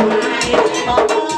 Thank you.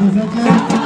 Mas eu quero...